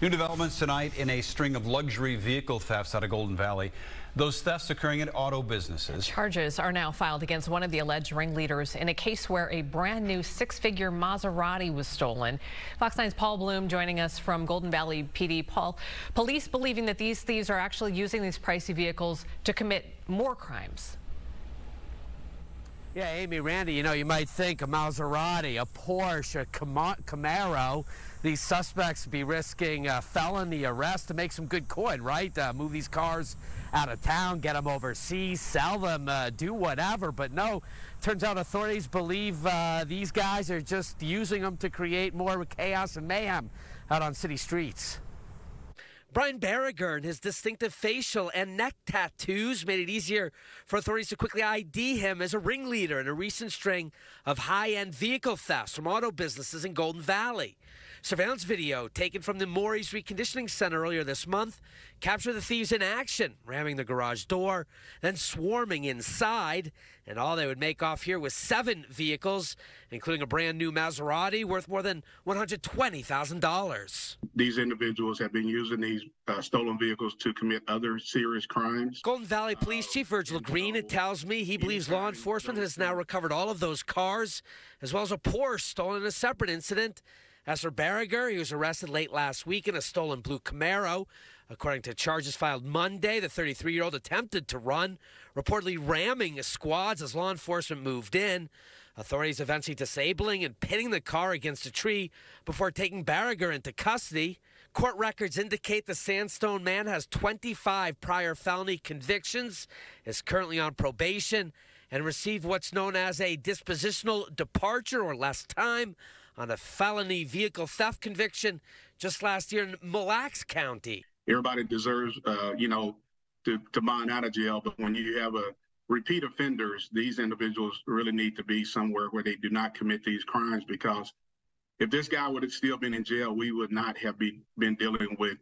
New developments tonight in a string of luxury vehicle thefts out of Golden Valley. Those thefts occurring at auto businesses. Charges are now filed against one of the alleged ringleaders in a case where a brand new six-figure Maserati was stolen. Fox 9's Paul Blume joining us from Golden Valley PD. Paul, police believing that these thieves are actually using these pricey vehicles to commit more crimes. Yeah, Amy, Randy, you know, you might think a Maserati, a Porsche, a Camaro, these suspects be risking felony arrest to make some good coin, right? Uh, move these cars out of town, get them overseas, sell them, uh, do whatever. But no, turns out authorities believe uh, these guys are just using them to create more chaos and mayhem out on city streets. Brian Baragar and his distinctive facial and neck tattoos made it easier for authorities to quickly ID him as a ringleader in a recent string of high end vehicle thefts from auto businesses in Golden Valley. Surveillance video taken from the Morrie's Reconditioning Center earlier this month captured the thieves in action, ramming the garage door, then swarming inside. And all they would make off here was seven vehicles, including a brand new Maserati worth more than $120,000. These individuals have been using these uh, stolen vehicles to commit other serious crimes. Golden Valley Police Chief Virgil Green tells me he believes law enforcement has now recovered all of those cars, as well as a Porsche stolen in a separate incident. As for Baragar, he was arrested late last week in a stolen blue Camaro. According to charges filed Monday, the 33 year old attempted to run, reportedly ramming squads as law enforcement moved in. Authorities eventually disabling and pitting the car against a tree before taking Baragar into custody. Court records indicate the Sandstone man has 25 prior felony convictions, is currently on probation, and received what's known as a dispositional departure or less time on a felony vehicle theft conviction just last year in Mille Lacs County. Everybody deserves, uh, you know, to, to bond out of jail, but when you have a repeat offenders, these individuals really need to be somewhere where they do not commit these crimes because if this guy would have still been in jail, we would not have be, been dealing with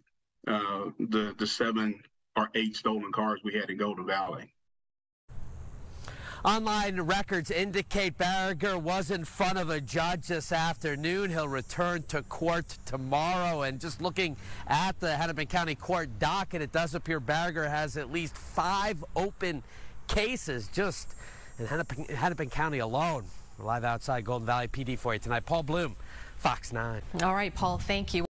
uh, the the seven or eight stolen cars we had in Golden Valley. Online records indicate Baragar was in front of a judge this afternoon. He'll return to court tomorrow. And just looking at the Hennepin County Court docket, it does appear Baragar has at least five open cases just in Hennepin, County alone. Live outside Golden Valley PD for you tonight. Paul Blume, Fox 9. All right, Paul, thank you.